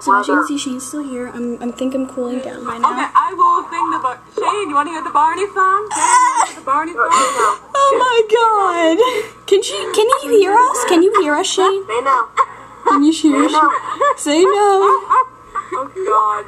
So as you can see, Shane's still here. I'm, I think I'm cooling down right now. Okay, I will sing the Bar- Shane. You want to hear the Barney song? Shane, you wanna hear the Barney song? Oh my god! Can she? Can you hear us? Can you hear us, Shane? Say no. Can you hear us? Say no. Oh God.